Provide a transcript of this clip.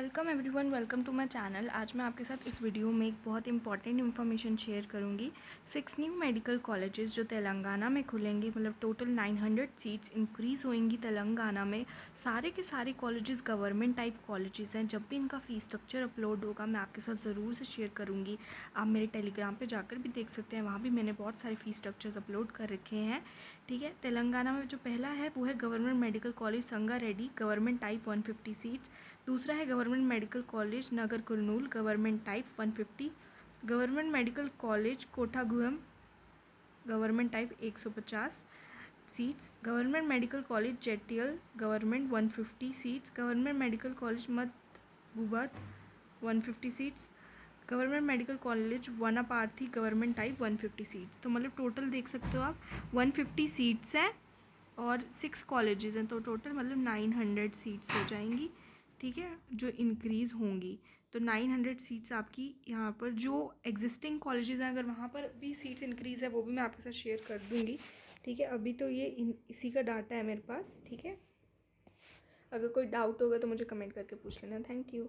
Welcome everyone welcome to my channel आज मैं आपके साथ इस वीडियो में एक बहुत इंपॉर्टेंट इन्फॉर्मेशन शेयर करूँगी। सिक्स न्यू मेडिकल कॉलेजेस जो तेलंगाना में खुलेंगे मतलब टोटल 900 सीट्स इंक्रीज़ होंगी तेलंगाना में। सारे के सारे कॉलेजेस गवर्नमेंट टाइप कॉलेजेस हैं। जब भी इनका फ़ीस स्ट्रक्चर अपलोड होगा, मैं आपके साथ ज़रूर से शेयर करूँगी। आप मेरे टेलीग्राम पर जाकर भी देख सकते हैं, वहाँ भी मैंने बहुत सारे फ़ीस स्ट्रक्चर्स अपलोड कर रखे हैं। ठीक है, तेलंगाना में जो पहला है, वो है government medical college Sangareddy government type one seats दूसरा है government medical college Nagarkurnool, government type 150 government medical college Kothagudem, government type 150 seats, government medical college Jagtial government 150 seats, government medical college Mahabubabad 150 seats, government medical college Wanaparthy, government type 150 seats. तो मतलब total देख सकते हो आप 150 seats हैं और six colleges हैं तो टोटल मतलब 900 सीट्स हो जाएँगी। ठीक है, जो इनक्रीज़ होंगी तो नाइन हंड्रेड सीट्स आपकी यहाँ पर, जो एग्जिस्टिंग कॉलेजेस हैं, अगर वहाँ पर भी सीट्स इंक्रीज़ है, वो भी मैं आपके साथ शेयर कर दूँगी, ठीक है? अभी तो ये इन, इसी का डाटा है मेरे पास, ठीक है? अगर कोई डाउट होगा तो मुझे कमेंट करके पूछ लेना थैंक यू